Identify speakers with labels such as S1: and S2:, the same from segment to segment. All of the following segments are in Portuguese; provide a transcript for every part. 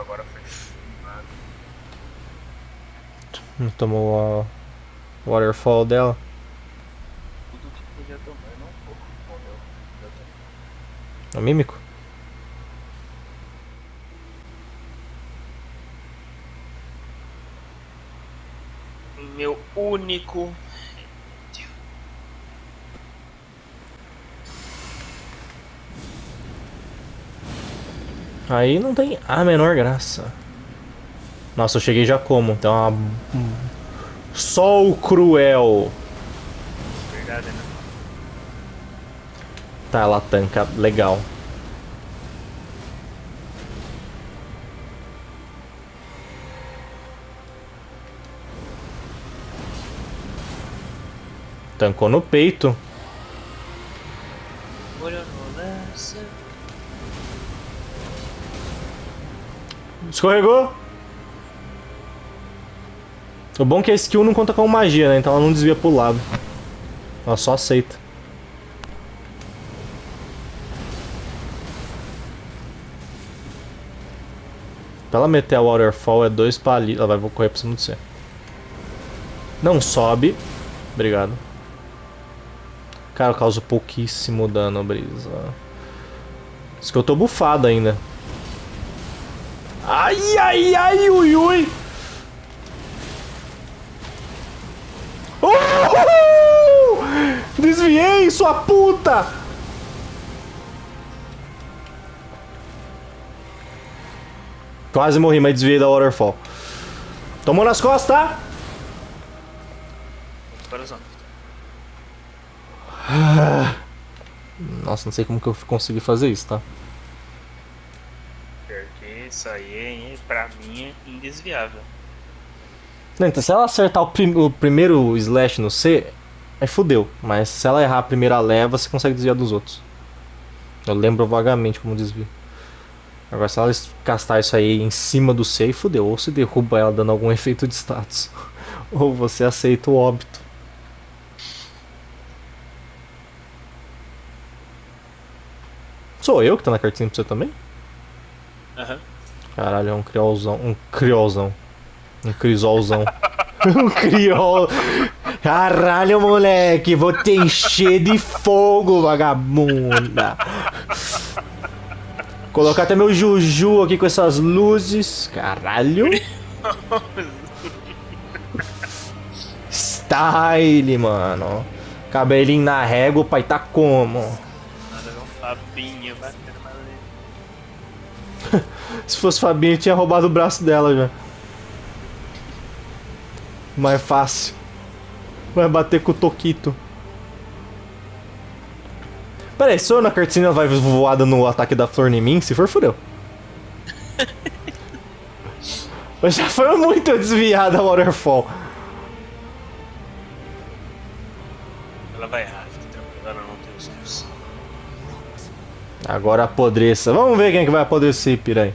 S1: agora foi filmado.
S2: Não tomou a waterfall dela.
S1: Tudo que podia tomar, não pouco. Morreu.
S2: É mímico?
S1: Meu único.
S2: Aí não tem a menor graça. Nossa, eu cheguei já como, então é uma... Sol cruel.
S1: Verdade, né?
S2: Tá, ela tanca legal. Tancou no peito.
S1: Olha no lance.
S2: Escorregou. O bom é que a skill não conta com magia, né? Então ela não desvia pro lado. Ela só aceita. Pra ela meter a waterfall é dois palitos. Ela vai correr pra cima de você. Não sobe. Obrigado. Cara, eu causo pouquíssimo dano, Brisa. Isso que eu tô bufado ainda. Ai, ai, ai, ui, ui. Uhul! Desviei, sua puta! Quase morri, mas desviei da waterfall. Tomou nas costas, tá? Nossa, não sei como que eu consegui fazer isso, tá?
S1: Isso aí, pra mim, é indesviável.
S2: Não, então, se ela acertar o, prim- o primeiro slash no C, aí fudeu. Mas se ela errar a primeira leva, você consegue desviar dos outros. Eu lembro vagamente como desvio. Agora, se ela castar isso aí em cima do C, fudeu. Ou se derruba ela dando algum efeito de status. Ou você aceita o óbito. Sou eu que tá na cartinha pra você também?
S1: Aham.
S2: Caralho, é um criolzão. Um criolzão. Um crisolzão. um criol. Caralho, moleque, vou te encher de fogo, vagabunda. Colocar até meu juju aqui com essas luzes. Caralho. Style, mano. Cabelinho na régua, pai tá como?
S1: Nada, um Fabinho batendo na lei.
S2: Se fosse Fabinho, eu tinha roubado o braço dela já. Mais fácil. Vai bater com o Toquito. Pera aí, se eu na cartinha vai voada no ataque da flor em mim, se for, fudeu. Mas já foi muito desviada a waterfall.
S1: Ela vai rápido, tranquilo, ela não tem os.
S2: Agora apodreça. Vamos ver quem é que vai apodrecer, piranha.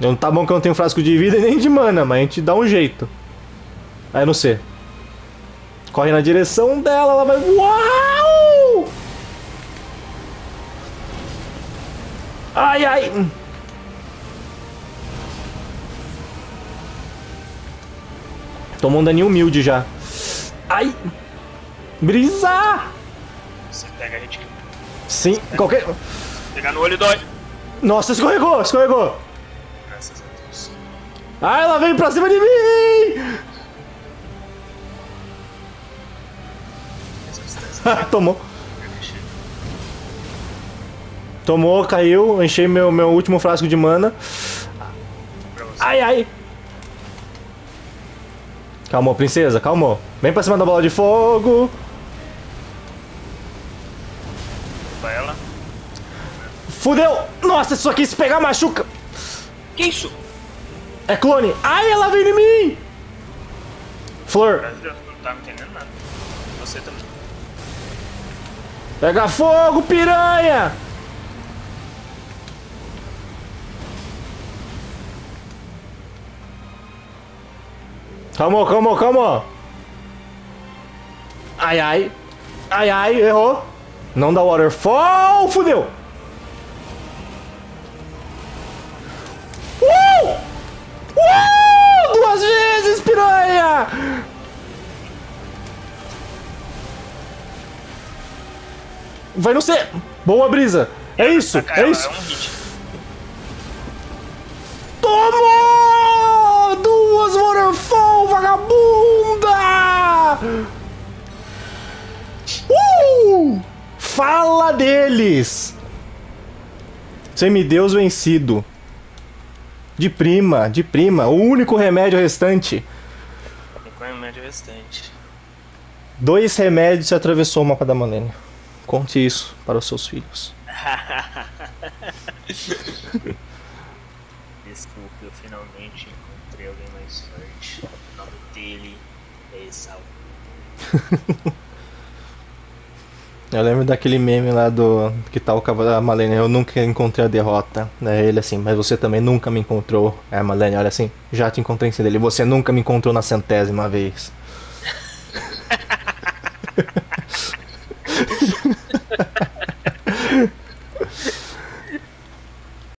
S2: Não tá bom que eu não tenho frasco de vida e nem de mana, mas a gente dá um jeito. Aí não sei. Corre na direção dela, ela vai. Uau! Ai, ai! Tomou um daninho humilde já. Ai! Brisa!
S1: Você pega a gente
S2: Sim, qualquer.
S1: pegar no olho dói.
S2: Nossa, escorregou, escorregou! Ah, ela veio pra cima de mim!
S1: Resistência.
S2: Tomou. Tomou, caiu, enchei meu, meu último frasco de mana. Ai, ai! Calmou, princesa, calmou. Vem pra cima da bola de fogo. Fudeu! Nossa, isso aqui se pegar machuca.
S1: Que isso?
S2: É clone. Ai, ela veio em mim! Flor,
S1: não tá entendendo nada. Você também.
S2: pega fogo, piranha! Calma, calma, calma. Ai, ai. Ai, ai, errou. Não dá waterfall, fudeu. Vai no C! Boa brisa! É isso! É isso!
S1: É um hit.
S2: Tomou! Duas Waterfall, vagabunda! Uh! Fala deles! Semideus vencido. De prima, de prima. O único remédio restante.
S1: E é o médio restante?
S2: Dois remédios se atravessou o mapa da Malenia. Conte isso para os seus filhos.
S1: Desculpe, eu finalmente encontrei alguém mais forte. O nome dele é Esau.
S2: Eu lembro daquele meme lá do que tá o cavalo da Malenia, eu nunca encontrei a derrota. Né? Ele assim, mas você também nunca me encontrou. É, a Malenia, olha assim, já te encontrei em dele. Você nunca me encontrou na centésima vez.